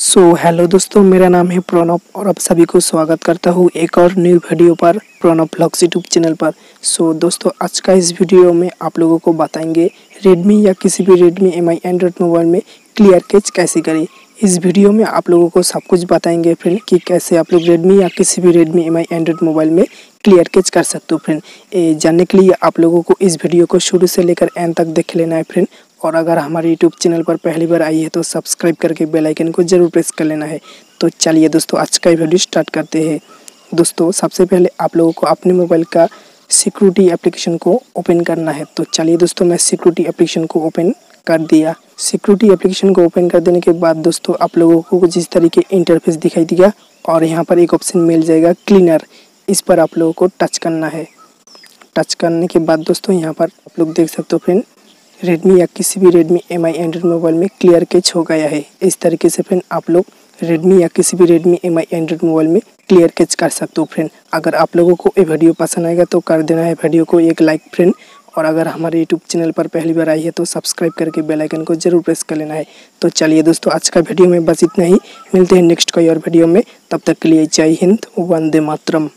सो so, hello दोस्तों मेरा नाम है प्रणब और आप सभी को स्वागत करता हूँ एक और न्यू वीडियो पर प्रणब ब्लॉग्स यूट्यूब चैनल पर। सो so, दोस्तों आज का इस वीडियो में आप लोगों को बताएँगे रेडमी या किसी भी Redmi M I Android mobile में क्लियर कैच कैसे करें। इस वीडियो में आप लोगों को सब कुछ बताएँगे फ्रेंड कि कैसे आप लोग रेडमी या किसी भी Redmi M I Android mobile में क्लियर कैच कर सकते हो फ्रेंड जानने के लिए आप लोगों को इस वीडियो को शुरू से लेकर एंड तक देख लेना है फ्रेंड और अगर हमारे यूट्यूब चैनल पर पहली बार आई है तो सब्सक्राइब करके बेल आइकन को ज़रूर प्रेस कर लेना है। तो चलिए दोस्तों, आज का वीडियो स्टार्ट करते हैं। दोस्तों, सबसे पहले आप लोगों को अपने मोबाइल का सिक्योरिटी एप्लीकेशन को ओपन करना है। तो चलिए दोस्तों, मैं सिक्योरिटी एप्लीकेशन को ओपन कर दिया। सिक्योरिटी एप्लीकेशन को ओपन कर देने के बाद दोस्तों, आप लोगों को जिस तरीके इंटरफेस दिखाई दिया और यहाँ पर एक ऑप्शन मिल जाएगा क्लीनर। इस पर आप लोगों को टच करना है। टच करने के बाद दोस्तों, यहाँ पर आप लोग देख सकते हो फ्रेंड रेडमी या किसी भी Redmi M I Android mobile में क्लियर कैच हो गया है। इस तरीके से फ्रेंड आप लोग रेडमी या किसी भी Redmi M I Android mobile में क्लियर कैच कर सकते हो फ्रेंड अगर आप लोगों को ये वीडियो पसंद आएगा तो कर देना है वीडियो को एक लाइक फ्रेंड और अगर हमारे यूट्यूब चैनल पर पहली बार आई है तो सब्सक्राइब करके बेल आइकन को ज़रूर प्रेस कर लेना है। तो चलिए दोस्तों, आज का वीडियो में बस इतना ही। मिलते हैं नेक्स्ट कोई और वीडियो में। तब तक के लिए जय हिंद, वंदे मातरम।